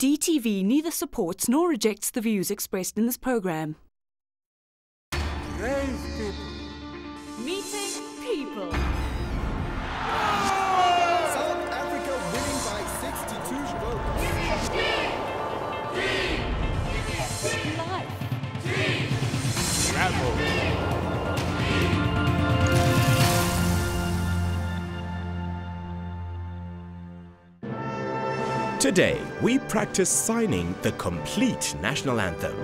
DTV neither supports nor rejects the views expressed in this program. Today, we practice signing the complete national anthem.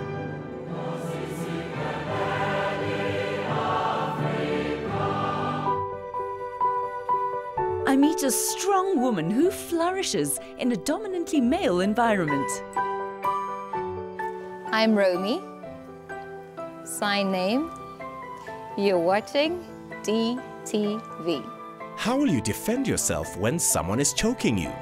I meet a strong woman who flourishes in a dominantly male environment. I'm Romy. Sign name. You're watching DTV. How will you defend yourself when someone is choking you?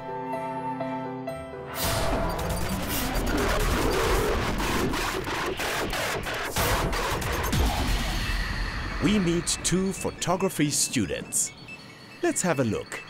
We meet two photography students. Let's have a look.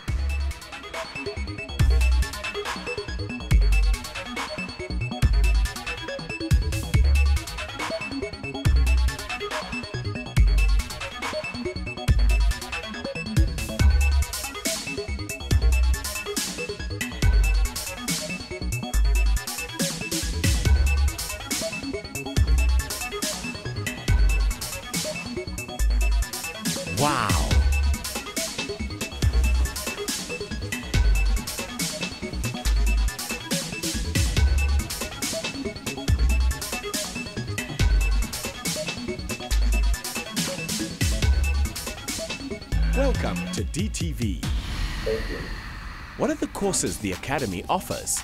What are the courses the Academy offers?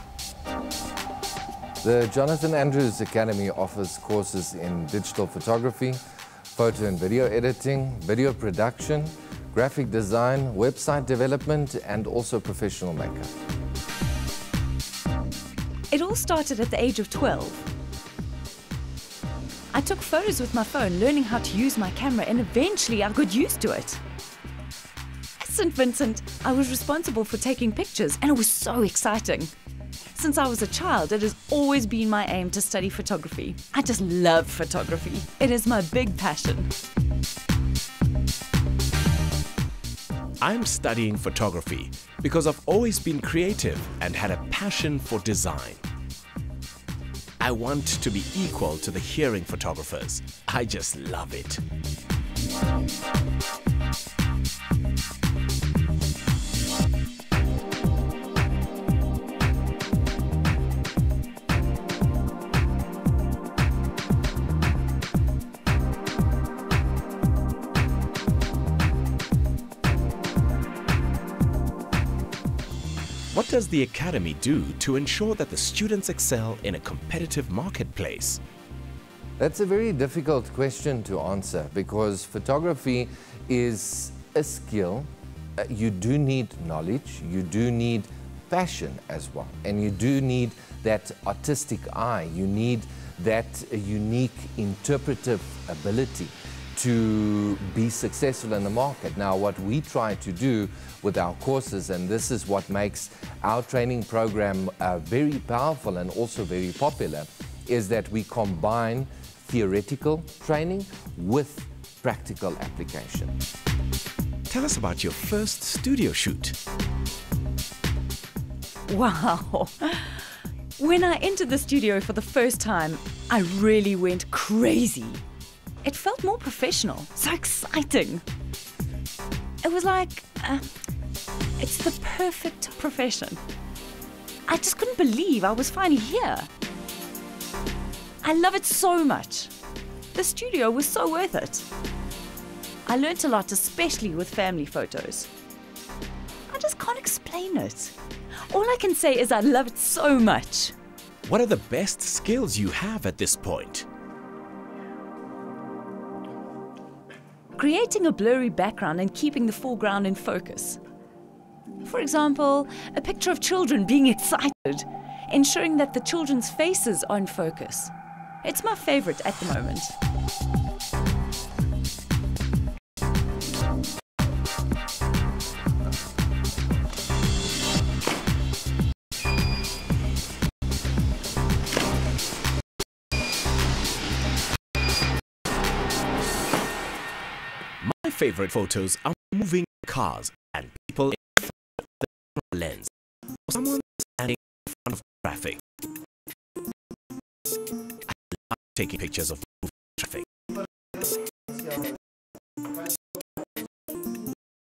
The Jonathan Andrews Academy offers courses in digital photography, photo and video editing, video production, graphic design, website development, and also professional makeup. It all started at the age of 12. I took photos with my phone, learning how to use my camera, and eventually I got used to it. St. Vincent, I was responsible for taking pictures, and it was so exciting. Since I was a child, it has always been my aim to study photography. I just love photography, it is my big passion. I'm studying photography because I've always been creative and had a passion for design. I want to be equal to the hearing photographers. I just love it. Does the Academy do to ensure that the students excel in a competitive marketplace? That's a very difficult question to answer because photography is a skill. Uh, you do need knowledge, you do need passion as well, and you do need that artistic eye, you need that unique interpretive ability to be successful in the market. Now, what we try to do with our courses, and this is what makes our training program uh, very powerful and also very popular, is that we combine theoretical training with practical application. Tell us about your first studio shoot. Wow! When I entered the studio for the first time, I really went crazy. It felt more professional, so exciting. It was like, uh, it's the perfect profession. I just couldn't believe I was finally here. I love it so much. The studio was so worth it. I learnt a lot, especially with family photos. I just can't explain it. All I can say is I love it so much. What are the best skills you have at this point? Creating a blurry background and keeping the foreground in focus. For example, a picture of children being excited, ensuring that the children's faces are in focus. It's my favorite at the moment. Favorite photos are moving cars and people in front of the lens. Or someone standing in front of traffic. I love taking pictures of moving traffic.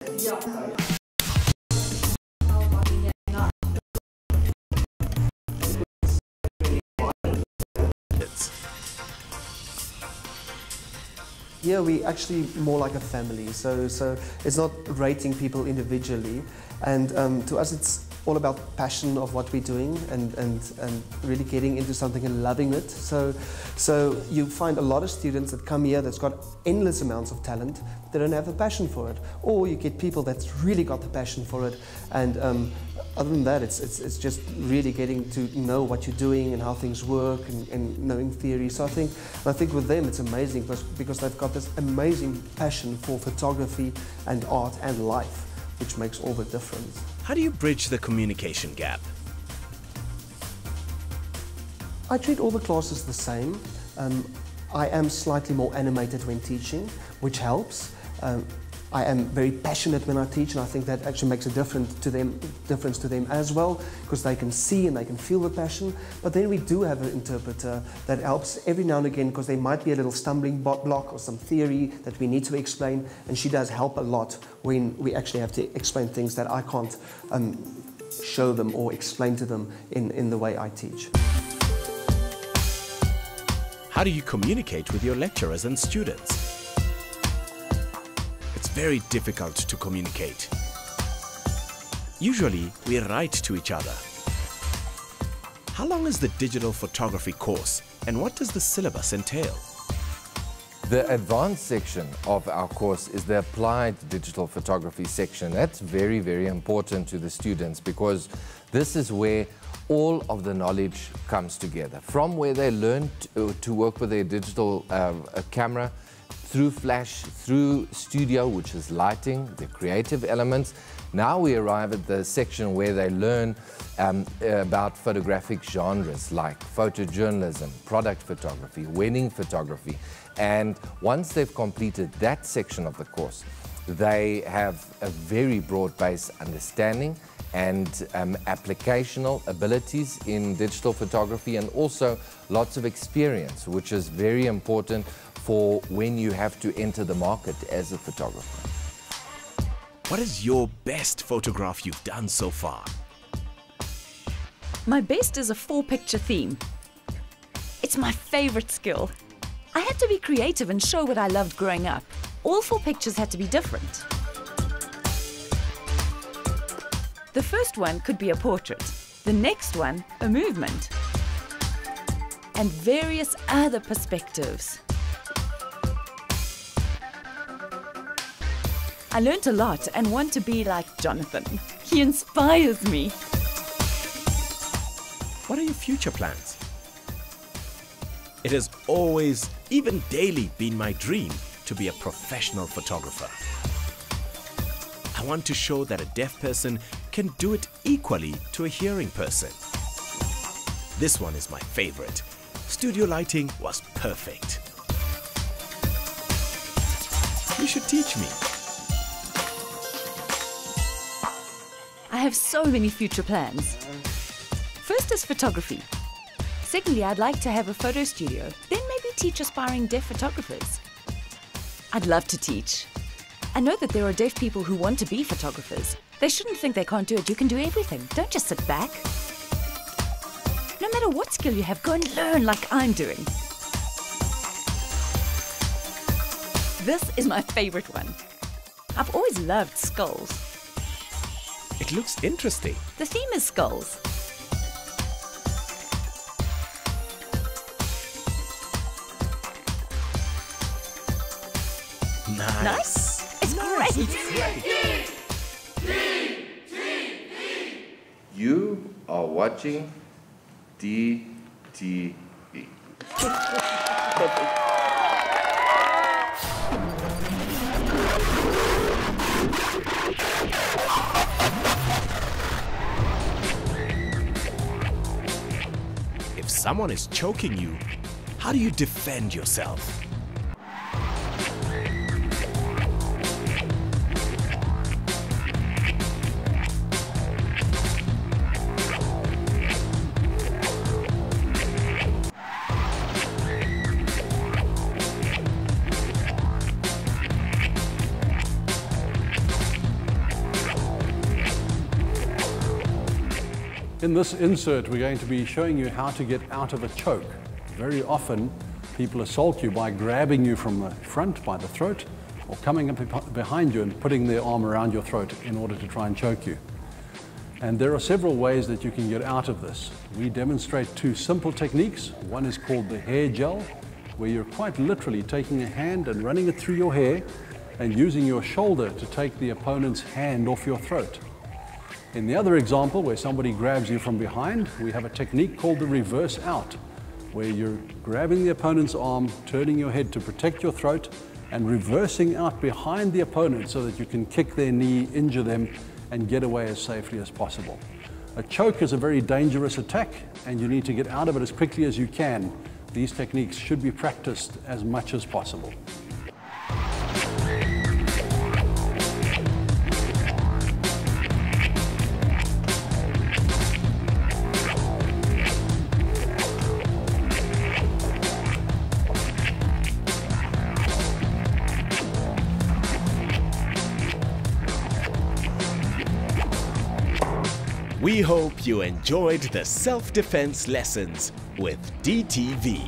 It's- Here we actually more like a family, so so it's not rating people individually, and um, to us it's all about passion of what we're doing and, and, and really getting into something and loving it. So so you find a lot of students that come here that's got endless amounts of talent, but they don't have a passion for it, or you get people that's really got the passion for it, and um, other than that, it's, it's, it's just really getting to know what you're doing and how things work and, and knowing theory. So I think, I think with them it's amazing because, because they've got this amazing passion for photography and art and life, which makes all the difference. How do you bridge the communication gap? I treat all the classes the same. Um, I am slightly more animated when teaching, which helps. Um, I am very passionate when I teach, and I think that actually makes a difference to them, difference to them as well, because they can see and they can feel the passion. But then we do have an interpreter that helps every now and again, because there might be a little stumbling block or some theory that we need to explain, and she does help a lot when we actually have to explain things that I can't um, show them or explain to them in, in the way I teach. How do you communicate with your lecturers and students? Very difficult to communicate. Usually, we write to each other. How long is the digital photography course and what does the syllabus entail? The advanced section of our course is the applied digital photography section. That's very, very important to the students because this is where all of the knowledge comes together. From where they learn to, work with their digital uh, camera, through flash, through studio, which is lighting, the creative elements. Now we arrive at the section where they learn um, about photographic genres like photojournalism, product photography, wedding photography. And once they've completed that section of the course, they have a very broad-based understanding and um, applicational abilities in digital photography and also lots of experience, which is very important for when you have to enter the market as a photographer. What is your best photograph you've done so far? My best is a four picture theme. It's my favorite skill. I had to be creative and show what I loved growing up. All four pictures had to be different. The first one could be a portrait, the next one, a movement, and various other perspectives. I learned a lot and want to be like Jonathan. He inspires me. What are your future plans? It has always, even daily, been my dream to be a professional photographer. I want to show that a deaf person can do it equally to a hearing person. This one is my favorite. Studio lighting was perfect. You should teach me. I have so many future plans. First is photography. Secondly, I'd like to have a photo studio, then maybe teach aspiring deaf photographers. I'd love to teach. I know that there are deaf people who want to be photographers. They shouldn't think they can't do it. You can do everything. Don't just sit back. No matter what skill you have, go and learn like I'm doing. This is my favorite one. I've always loved skulls. It looks interesting. The theme is skulls. Nice. Nice? It's great. You are watching DTV. If someone is choking you, how do you defend yourself? In this insert, we're going to be showing you how to get out of a choke. Very often, people assault you by grabbing you from the front by the throat or coming up behind you and putting their arm around your throat in order to try and choke you. And there are several ways that you can get out of this. We demonstrate two simple techniques. One is called the hair gel, where you're quite literally taking a hand and running it through your hair and using your shoulder to take the opponent's hand off your throat. In the other example, where somebody grabs you from behind, we have a technique called the reverse out, where you're grabbing the opponent's arm, turning your head to protect your throat, and reversing out behind the opponent so that you can kick their knee, injure them, and get away as safely as possible. A choke is a very dangerous attack, and you need to get out of it as quickly as you can. These techniques should be practiced as much as possible. You enjoyed the self-defense lessons with DTV.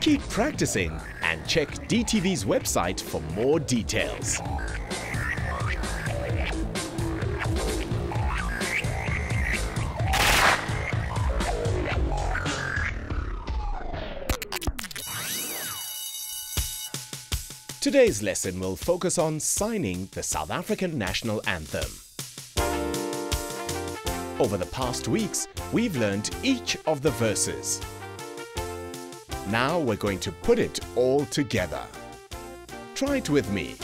Keep practicing and check DTV's website for more details. Today's lesson will focus on signing the South African national anthem. Over the past weeks, we've learned each of the verses. Now we're going to put it all together. Try it with me.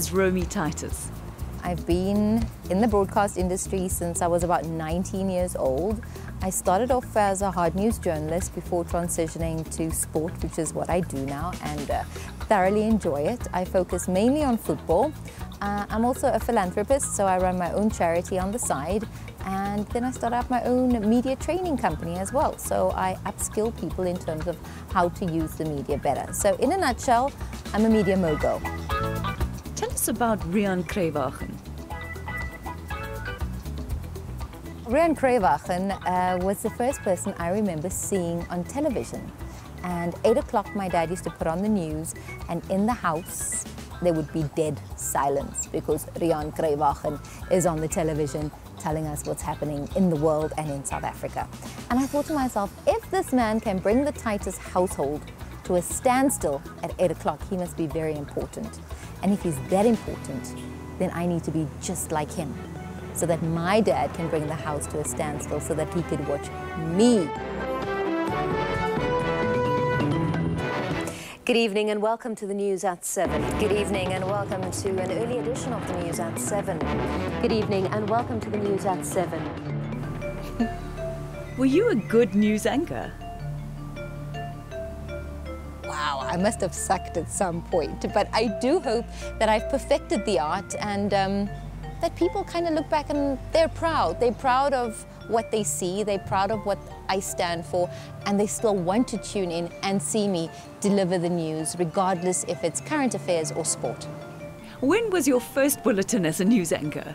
Is Romy Titus? I've been in the broadcast industry since I was about 19 years old. I started off as a hard news journalist before transitioning to sport, which is what I do now, and uh, thoroughly enjoy it. I focus mainly on football. Uh, I'm also a philanthropist, so I run my own charity on the side, and then I started up my own media training company as well. So I upskill people in terms of how to use the media better. So, in a nutshell, I'm a media mogul. Tell us about Riaan Cruywagen. Riaan Cruywagen uh, was the first person I remember seeing on television. And 8 o'clock, my dad used to put on the news, and in the house, there would be dead silence because Riaan Cruywagen is on the television telling us what's happening in the world and in South Africa. And I thought to myself, if this man can bring the Titus household to a standstill at 8 o'clock, he must be very important. And if he's that important, then I need to be just like him so that my dad can bring the house to a standstill so that he could watch me. Good evening and welcome to the news at 7. Good evening and welcome to an early edition of the news at 7. Good evening and welcome to the news at 7. Were you a good news anchor? I must have sucked at some point, but I do hope that I've perfected the art and um, that people kind of look back and they're proud. They're proud of what they see, they're proud of what I stand for, and they still want to tune in and see me deliver the news, regardless if it's current affairs or sport. When was your first bulletin as a news anchor?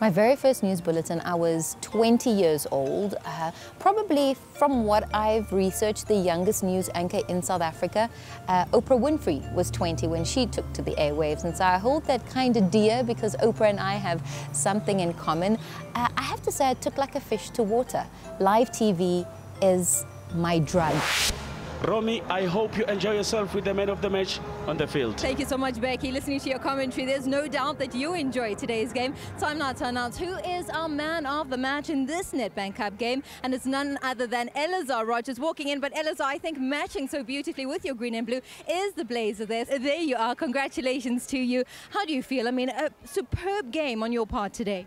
My very first news bulletin, I was 20 years old. Uh, probably from what I've researched, the youngest news anchor in South Africa. Uh, Oprah Winfrey was 20 when she took to the airwaves. And so I hold that kind of dear because Oprah and I have something in common. Uh, I have to say, I took like a fish to water. Live TV is my drug. Romy, I hope you enjoy yourself with the man of the match on the field. Thank you so much, Becky. Listening to your commentary, there's no doubt that you enjoy today's game. Time now to announce who is our man of the match in this Nedbank Cup game. And it's none other than Elazar Rogers walking in. But Elazar, I think matching so beautifully with your green and blue is the blazer there. There you are. Congratulations to you. How do you feel? I mean, a superb game on your part today.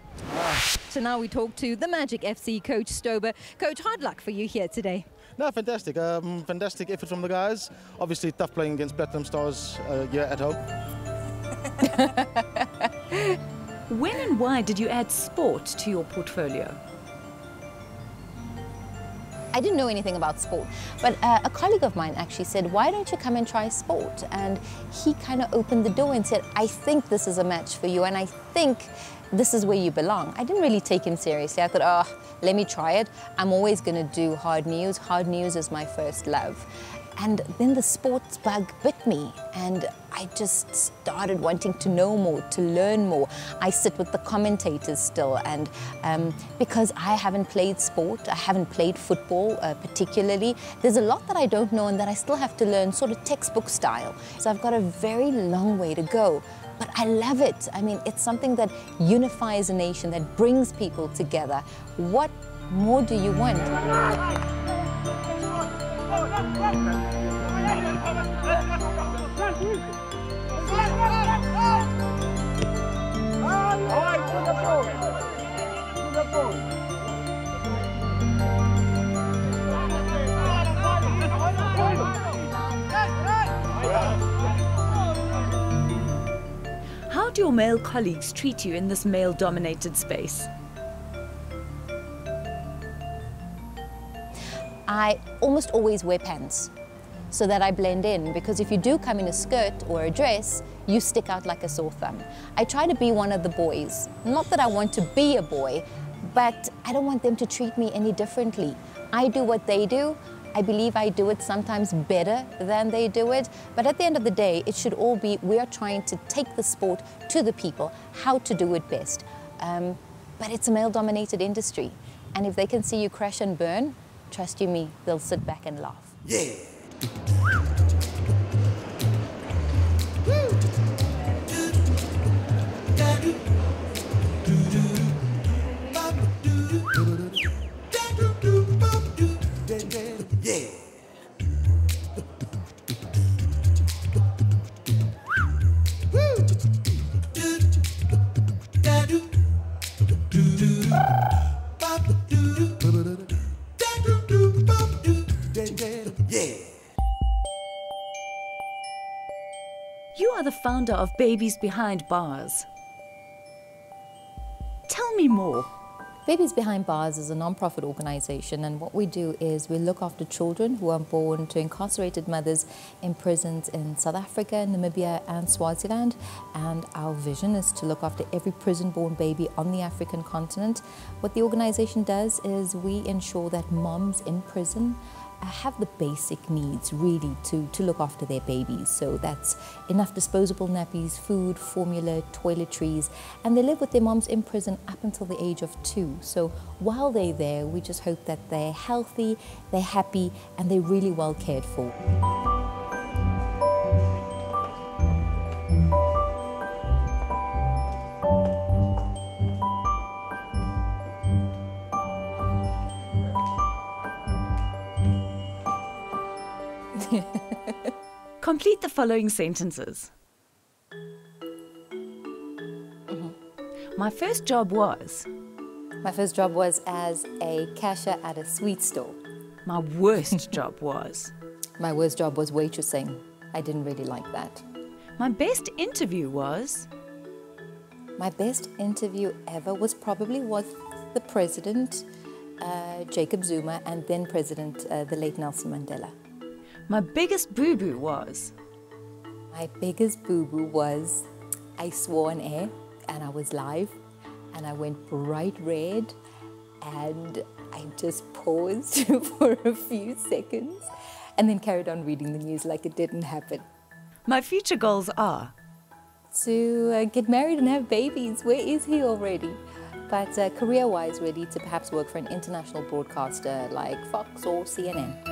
So now we talk to the Magic FC coach Stober. Coach, hard luck for you here today. No, fantastic. Um, fantastic effort from the guys. Obviously, tough playing against Platinum Stars uh, here at home. when and why did you add sport to your portfolio? I didn't know anything about sport, but uh, a colleague of mine actually said, why don't you come and try sport? And he kind of opened the door and said, I think this is a match for you, and I think this is where you belong. I didn't really take him seriously. I thought, oh, let me try it. I'm always going to do hard news. Hard news is my first love. And then the sports bug bit me, and I just started wanting to know more, to learn more. I sit with the commentators still, and um, because I haven't played sport, I haven't played football uh, particularly, there's a lot that I don't know and that I still have to learn, sort of textbook style. So I've got a very long way to go. But I love it. I mean, it's something that unifies a nation, that brings people together. What more do you want? How do your male colleagues treat you in this male dominated space? I almost always wear pants so that I blend in because if you do come in a skirt or a dress, you stick out like a sore thumb. I try to be one of the boys. Not that I want to be a boy, but I don't want them to treat me any differently. I do what they do. I believe I do it sometimes better than they do it. But at the end of the day, it should all be we are trying to take the sport to the people, how to do it best. Um, but it's a male dominated industry. And if they can see you crash and burn, trust you me, they'll sit back and laugh. Yeah. Yeah. You are the founder of Babies Behind Bars. Tell me more. Babies Behind Bars is a non-profit organization and what we do is we look after children who are born to incarcerated mothers in prisons in South Africa, Namibia and Swaziland and our vision is to look after every prison-born baby on the African continent. What the organization does is we ensure that moms in prison have the basic needs really to, to look after their babies. So that's enough disposable nappies, food, formula, toiletries, and they live with their moms in prison up until the age of two. So while they're there, we just hope that they're healthy, they're happy, and they're really well cared for. Complete the following sentences. My first job was. My first job was as a cashier at a sweet store. My worst job was. My worst job was waitressing. I didn't really like that. My best interview was. My best interview ever was probably with the president, uh, Jacob Zuma, and then President, uh, the late Nelson Mandela. My biggest boo boo was. My biggest boo boo was I swore on air and I was live and I went bright red and I just paused for a few seconds and then carried on reading the news like it didn't happen. My future goals are to uh, get married and have babies. Where is he already? But uh, career wise, really, to perhaps work for an international broadcaster like Fox or CNN.